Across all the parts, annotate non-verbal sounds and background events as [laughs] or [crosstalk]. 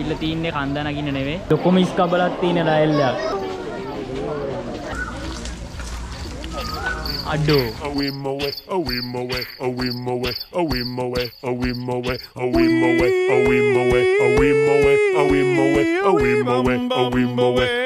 ඇවිල්ල තියන්නේ කන්දනකින්න නෙවේ ලොකොම ස්කබලත් තියෙන රැල්ලයක් අඩ්ඩෝ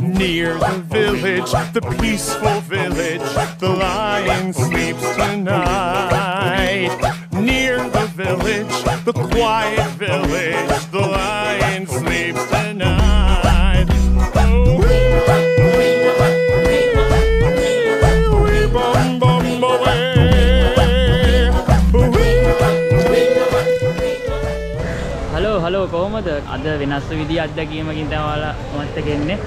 Near the village, the peaceful village, the lion sleeps tonight. Near the village, the quiet hello hello කොහොමද අද වෙනස් විදි අත්දැකීමකින් තමලා මත්තකෙන්නේ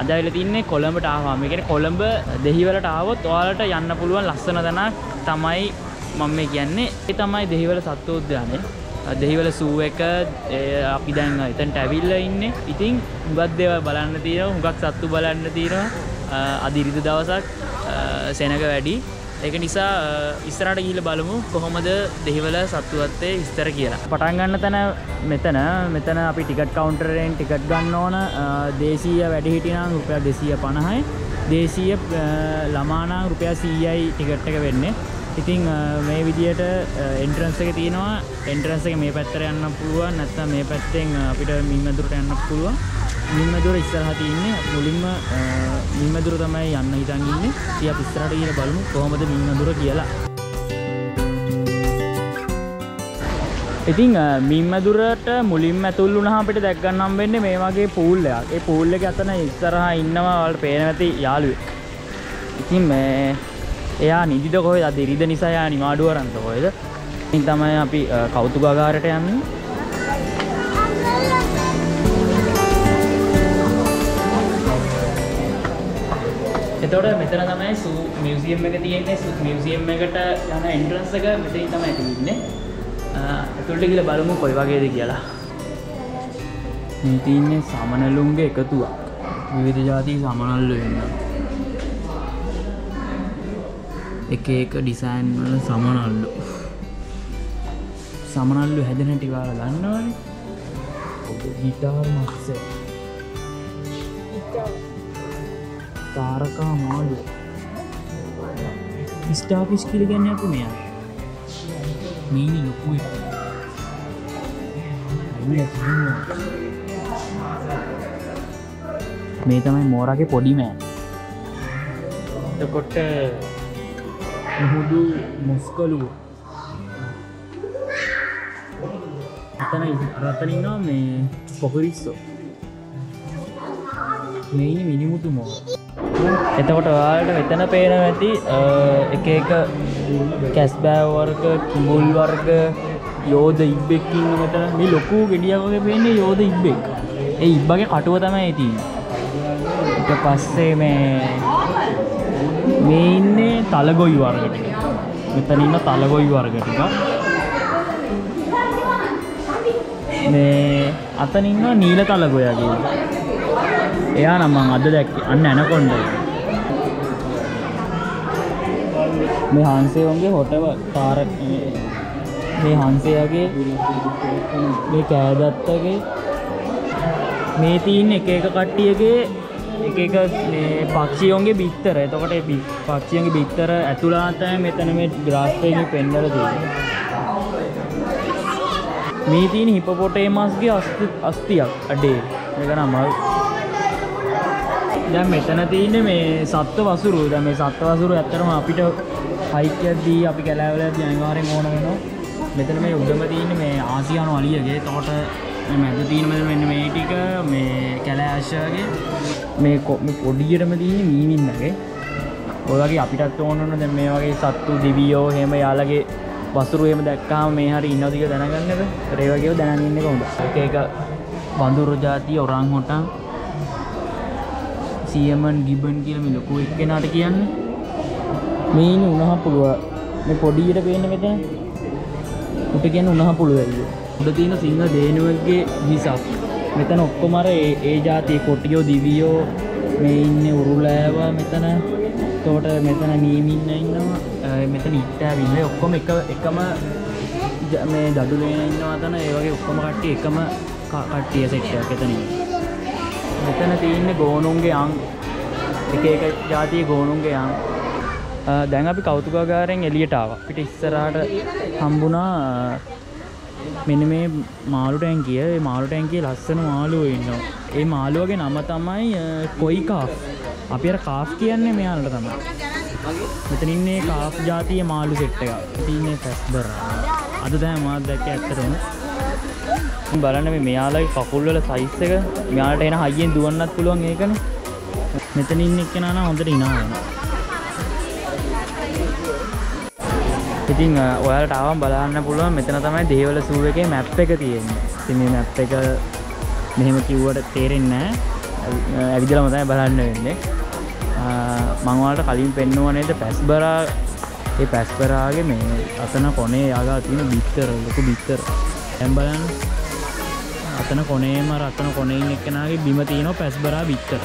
අද වෙල තින්නේ කොළඹට ආවාම එකෙන කොළඹ දෙහිවලට ආවොත් ඔයාලට යන්න පුළුවන් ලස්සන තැනක් තමයි මම මේ කියන්නේ. ඒ තමයි දෙහිවල සත්ව උද්‍යානය. දෙහිවල සූ එක ඒ අපි දැන් එතන්ට ඇවිල්ල ඉන්න. ඉතින් හුගත් දේව බලන්න තියෙන හුගක් සත්තු බලන්න තියෙනවා. අදිරිදු දවසක් සෙනක වැඩි. ඒක නිසා ඉස්සරට ගිහිල බලමු කොහොමද දෙහිවල සත්තුවත්තේ ඉස්තර කියලා. පටන් ගන්න තැන මෙතන මෙතන අපි ටිකට් කවුන්ටරෙන් ටිකට් ගන්න ඕන. දේශීය වැඩ හිටිනම් රුපයා දෙසීය පණහයි. දේශීය ළමානා රුපයා සීයයි ටිකට් එක වෙන්නේ. ඉතිං මේ විදියට එන්ට්‍රන්ස එක තියෙනවා. එන්ට්‍රන්ස එක මේ පැත්තර යන්න පුළුවන් නැත්ත මේ පැත්තෙන් අපිට මින්මදුරට යන්න පුළුවන්. මින්මදුර ඉස්සරහ තියන්නේ. මුලින්ම මින්මදුර තමයි යන්න හිතන් ඉන්නේ. තිය පිස්සරට කියන බලමු කොහොමද මින්මදුර කියලා. ඉතිං මින්මදුරට මුලින්ම ඇතුල් වුණහ අපිට දැක්ගන්නම් වෙන්න මේ වගේ පූල්ලයක් ඒ පූල්ල එක අතන ඉස්සරහ ඉන්නවා වලට පේන ඇති යාළුවේ ඉතින් මේ එයා නිදිද කොහෙද? අද ඉරිද නිසා යා නිමාඩුවරන්ත කොහෙද? ඉතින් තමයි අපි කෞතුකාගාරයට යන්නේ. එතකොට මෙතන තමයි සූ මියසියම් එක තියෙන්නේ. මියසියම් එකට යන එන්ට්‍රන්ස් එක මෙතනින් තමයි තියෙන්නේ. ඇතුළට ගිහලා බලමු කොයි වගේද කියලා. මේ තියෙන්නේ සමනලුන්ගේ එකතුවක්. විවිධ ජාති සමනල්ලු ඉන්නවා එක එක ඩිසයින් වල සමනල්ලු. සමනල්ලු හැදෙන ටිකාල දන්නවනේ. ගිටාර් මක්සේ තාරකා මාලු ස්ටාපිස් කිලි ගැන්න අප මෙයා. මීනි ලොකු මේ තමයි මෝරගේ පොඩිමෑ එතකොට මුහුදු මුස්කලුව අතන රතනින්නවා මේ පොකරිස්සෝ මෙයිනි මිනිමුතු මෝ එතකොට ඔයාලට මෙතන පේන ඇති එක එක කැස්බෑ වර්ග කිමුල් වර්ග යෝධ ඉබ්බෙක්කින්න මෙතන. මේ ලොකු ගෙඩිය වගේ පේන්නේ යෝධ ඉබ්බෙක්. ඒ ඉබ්බගේ කටුව තමයි ඇති එක පස්සේ මේ මේ ඉන්නේ තලගොයි වර්ගට මෙතන ඉන්න තලගොයි වර්ගටික මේ අතන ඉන්නවා නීල තලගොයාගේ එයා නම්මං අද දැක් අන්න ඇනකොන්ඩ මේ හන්සේවන්ගේ හොටව තාර මේ හන්සේයාගේ මේ කෑදත්තගේ මේ තියන්න එක එක කට්ටියගේ එක එක පක්ෂියෝන්ගේ බිත්තර. එතකොට පක්ෂියන්ගේ බිත්තර ඇතුලාතය මෙතන මේ ග්‍රාස්ටයක පෙන්ඩල තිය මේ තියන හිපපොටේ මස්ගේ අස්තියක් අඩේ. එකන මල් දැන් මෙතන තියන්නේ මේ සත්ව වසුරු. දැන් මේ සත්ව වසුරු ඇත්තටම අපිට හයිකයක්දී අපි කැලෑවල අනිවාර්යෙන් ඕන වෙනවා. මෙතන මේ උඩම තියෙන්නේ මේ ආසියානු අලියගේ එතකොට මේ මැද තියෙන මෙන්න මේ ටික මේ කැලෑ ආශ්‍රයගේ මේ පොඩියටම තියෙන්නේ මීමින්නගේ ඔයගේ අපිටත් ඕනන දැ මේ වගේ සත්තු දිවියෝ හෙම යාලගේ වසුරුවම දැක්කාම මේ හරි ඉන්නදික දැනගන්නද? රේවගේ දැනගන්න කොඳ එක වඳුර ජාතිය ඔරං හොටන් සියමන් ගිබන් කියලම ලොකු එක්කෙනට කියන්න. මේන උනහ පුළුව. මේ පොඩියට පේන මෙතන. උට කියන උනහ පුළුවල්ල උඩ තියෙන සිංහ දේනුවගේ හිසක්. මෙතන ඔක්කොමර ඒ ජාතිය කොටියෝ දිවියෝ මේ ඉන්න උරුලෑවා මෙතන. තෝට මෙතන නීමින්න ඉන්නවා. මෙතන ඉට්ටෑ විල්ල ඔක්කොම එක එකම මේ දඩුලේ ඉන්නවා තන. ඒවගේ ඔක්කොම කට්ටිය එකම කට්ටිය සෙක්ටයක් එතනින් මෙතන තියන්න ගෝනුන්ගේ අං. එක එක ජාතිය ගෝනුන්ගේ අං. දැන් අපි කෞතුකාගාරයෙන් එලියටාව පිට ඉස්සරාට හම්බුණා මෙන්න මේ මාළු ටැන්කිය මාළු ටැන්කිය ලස්සන මාළුව ඉන්නවා. ඒ මාළුවගේ නම තමයි කොයි කාෆ්? අපි අර කාෆ් කියන්නේ මෙයාලට තමයි. මෙතනින්නේ කාෆ් ජාතිය මාළු සෙට් එක තින්නේ පැස්බර. අද දැ මාත් දැක්ක ඇත්තරම බලන්න මේ මෙයාලගේ කකුල්වල සයිස් එක. මෙයාලට එන හයියෙන් දුවන්නත් පුළුවන් ඒකන. මෙතන ඉන්න එක්කෙනා හොඳට ඉනාවෙන ඉතින් ඔයාලට ආවම් බලන්න පුළුවන් මෙතන තමයි දේවල සූව එකේ මැප් එක තියෙන්නේ. ඉතින් මේ මැප් එක මෙහෙම කිව්වට තේරෙන්නේ නැහැ. ඇවිදලා මතයි බලන්න වෙන්නේ. මං ඔයාලට කලින් පෙන්නුවා නේද? පැස්බරා ඒ පැස්බරාගේ මේ අතන කොනේ යාගා තියෙන බිත්තර ලොකු බිත්තර. දැන් බලන්න. අතන කොනේම රතන කොනෙයින් එක්කෙනාගේ බිම තියෙනවා පැස්බරා බිත්තර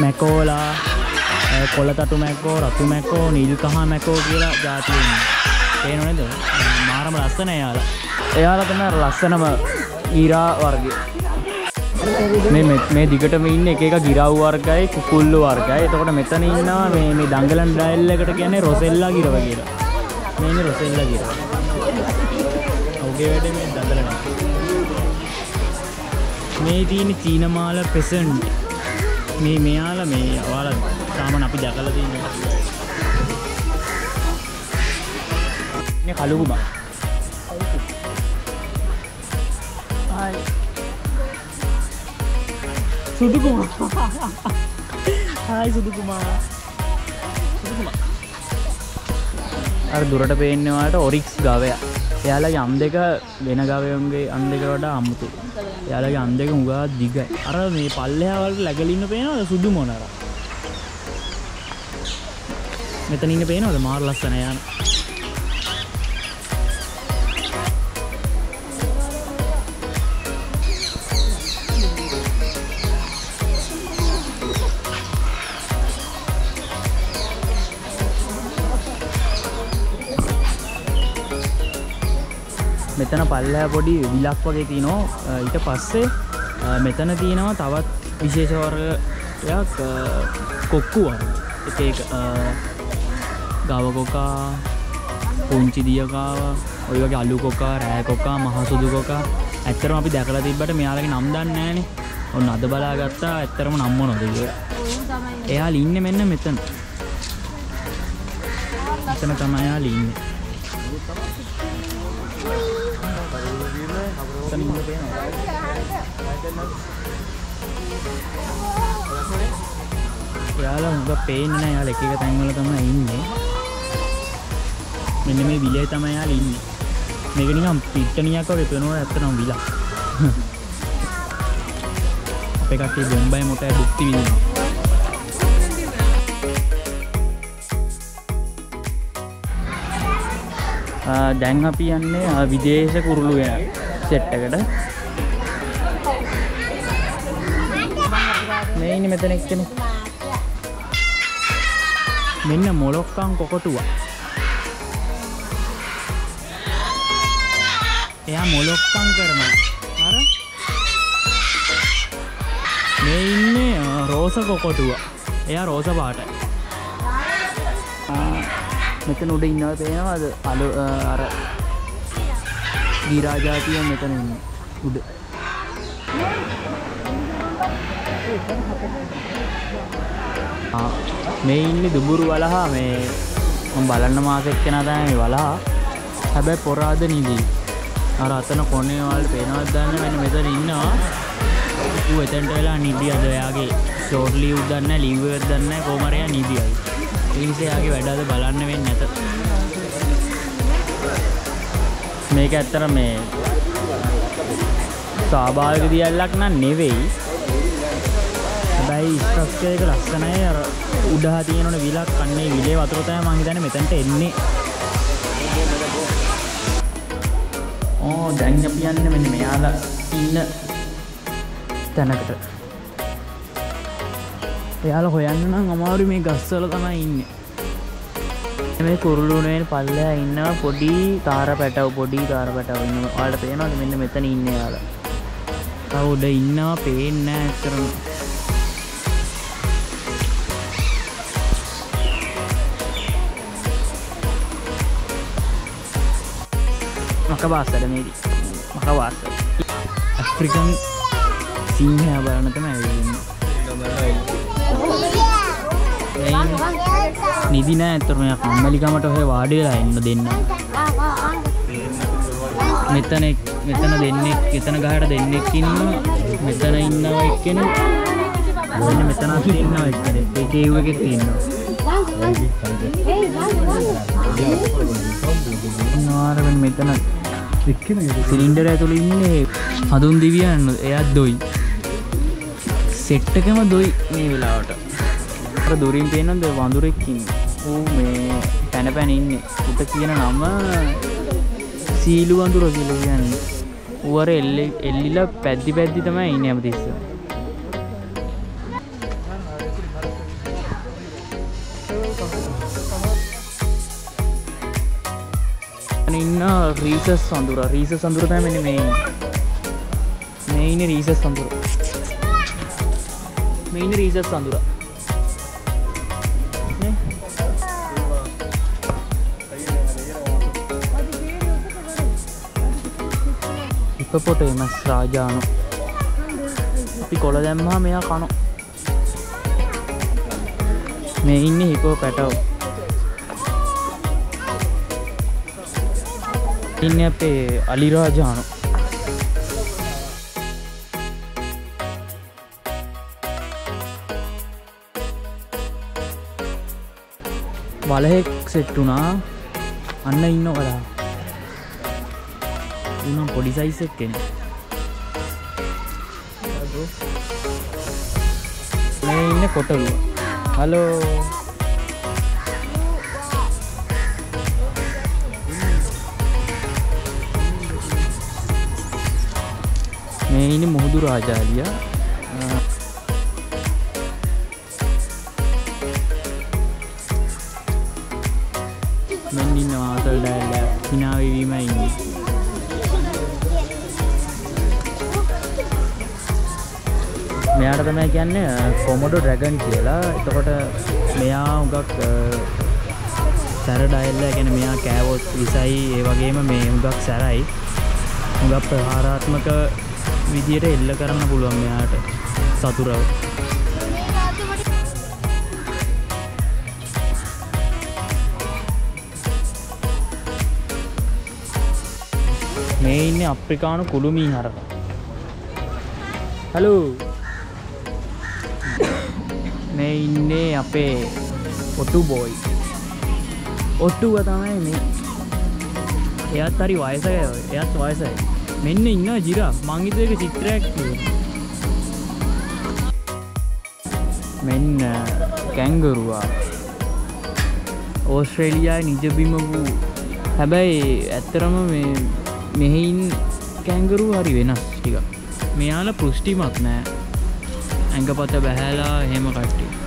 මැකෝලා කොලතටු මැකෝ රතු මැකෝ නිල් කහ මැකෝ කියලා ජාතියෙන්. පේනොනද මාරම ලස්සන එයාලා එයාලා තම ලස්සනම ගිරා වර්ගය. මේ දිගටම ඉන්න එක එක ගිරව් වර්ගයි කුකුල්ලු වර්ගයි. එතකොට මෙතන ඉන්නවා මේ මේ දංගලන් ඩයිල් එකට කියන්නේ රොසෙල්ලා ගිරව කියලා. මේනේ රොසෙල්ලා ගිරව. ඔහුගේ වැඩ මේ දඟලන. මේ තියෙන චීනමාල ප්‍රසන්ට් මේ මෙයාල මේ ඔයාල තාමන අපි දැකල තින්න කලුකුම සුදුකුමා හයි සුදුකුමා අර දුරට පේන්නවාට ඔරික්ස් ගවය එයාලා යම් දෙක වෙන ගවයන්ගේ අන් දෙක වඩා අම්මුතු එයාලගේ අන් දෙක උගා දිගයි අර මේ පල්ලයාවලට läගලින්න පේනවද සුදු මොනර මෙතන ඉන්න පේනවද මාර ලස්සන යන මෙතන පල්ලෑ පොඩි විලක් වගේ තියනෝ ඊට පස්සේ මෙතන තියෙනවා තවත් විශේෂවර්ගයක් කොක්කු වර එක ගවකොකා පුංචි දියකාව ඔය වගේ අලු කොකා රෑකොකා මහසුදු කොකා. ඇත්තරම අපි දැකලා තිබ්බට මෙයාලගේ නම් දන්නෑනේ ඔන්න අද බලා ගත්තා ඇත්තරම නම්ම නොද එයා ලින්න මෙන්න මෙතන. මෙතන තමයි එයා ලින්නේ. ඉන්න පේනවා. යාලා හුඟ පේන්නේ නැහැ යාලා එක එක තැන්වල තමයි ඉන්නේ. මෙන්න මේ විලේ තමයි යාලා ඉන්නේ. මේක නිකන් පිට්ටනියක් වගේ පේනවා ඇත්තටම විලා. [laughs] අපේ කට්ටිය බොම්බයි මොටයි බුක්ති විඳිනවා. දැන් අපි යන්නේ විදේශ කුරුළු වෙන සෙට්ටකට මේ ඉන්නේ මෙතන එක්කෙනෙක් මෙන්න මොලොක්කන් කොකොටුවා. එයා මොලොක්කන් කරනවා. අර මේ ඉන්නේ රෝස කොකොටුව. එයා රෝස පාටයි මෙතන උඩ ඉන්නව පේනවාද අලු අර ගිරාජාතිය මෙතන ඉන්න. උඩ. ආ, මේ ඉන්න දුබුරු වලහා මේ මම බලන්න මාසෙක් කෙන තමයි වලහා හැබැයි පොරාද නිදී. අර අතන කොනේ වලට පේනවත් දන්න මෙන්න මෙතන ඉන්නවා. ඌ එතනට වෙලා නිදි අද එයාගේ ෂෝට් ලීව් දන්න ලීව් එකක් දන්න කොහමරයා නිදියයි. ඒ නිසා එයාගේ වැඩ අද බලන්න වෙන්නේ නැත. මේක ඇත්තට මේ ස්වාභාවික දියල්ලක් නම් නෙවෙයි. හැබැයි ස්ට්‍රක්චර් එක ලස්සනයි. අර උඩහා තියෙනවනේ විලක් අන්නේ විලේ වතුර තමයි මං හිතන්නේ මෙතනට එන්නේ. ඕ දැන් අපි යන්නේ මෙන්න මෙයාලා ඉන්න තැනකට. එයාලා හොයන්න නම් අමාරු මේ ගස්වල තමයි ඉන්නේ. මේ කුරුළුනේ පල්ලෙහා ඉන්නවා පොඩි තාර පැටව පොඩි තාර පැටව ඉන්නවා. ඔයාලට පේනවද මෙන්න මෙතන ඉන්නේ යාලා තව උඩ ඉන්නවා? පේන්නේ නැහැ ඇත්තටම. මකවාසල මේදී මකවාස ඇෆ්‍රිකන් සිංහයා බලන්න තමයි නිදි නෑ ඇතරම කම්මලිකමට ඔහ වාඩිලා එන්න දෙන්න. මෙතන එක්- මෙතන දෙන්නෙක් එතන ගහට දෙන්නෙක් ඉන්න මෙතන ඉන්නවා එක්කෙන මෙන්න මෙතන ඉන්නවා එක්කෙන ඒකේව එකෙක් ඉන්නවා. නාරවෙන් මෙතන සිලින්ඩර ඇතුළ ඉන්නේ. හදුන් දිවියන්න එයත් දොයි. සෙට්ටකම දොයි මේ වෙලාවට. අර දුරින් පේනද වඳුරෙක්කින් ඌ මේ පැන පැන ඉන්න. උට කියන නම සීලු වඳුර කියල කියන්න. ඌවර එල්ලි එල්ලිලා පැද්දි පැද්දි තමයි ඉන්න ඇමතිස්ස ඉන්න රීසස් සඳුර. රීස සඳුර මෙන මේ මේ ඉන්න රීසස් සඳුර. මේ ඉන්න රීසස් සඳුර. හිපපොට එමස් රාජානු අපි කොළ දැම්මා මෙයා කනු මේ ඉන්න හිපෝ පැටව් ඉන්න අපේ අලිරාජානු වලහෙක් සෙට්ටුනා අන්න ඉන්න කලා උනම් පොඩි සයිසක් කෙන මේ ඉන්න කොටලුව හලෝ මේ ඉන්න මුහුදු රාජාලිය මෙයාට තමයි කියන්නේ කොමොඩෝ ඩ්‍රැගන් කියලා. එතකොට මෙයා උගක් සැර ඩයිල්ල ගැන මෙයා කෑවොත් විසයි. ඒ වගේම මේ උගක් සැරයි. උගක් ප්‍රහාරාත්මක විදියට එල්ල කරන්න පුළුවන් මෙයාට සතුරව. මේ ඉන්න අප්‍රිකානු කුළුමී හරක හලෝ මේ ඉන්නේ අපේ ඔටු බෝයි. ඔට්ටුව තමයි මේ. එයත් හරි වයසය එයත් වයසයි. මෙන්න ඉන්න ජිර. මංගිතක චිත්‍රයක් තියෙනවා. මෙන්න කැංගරුවා. ඕස්ට්‍රේලියයා නිජබිම වූ. හැබැයි ඇත්තරම මෙහෙයින් කැංගරු හරි වෙනස් ටික මෙයාල පෘෂ්ටිමක් නෑ. ඇඟපත බැහැලා හෙම කට්ටි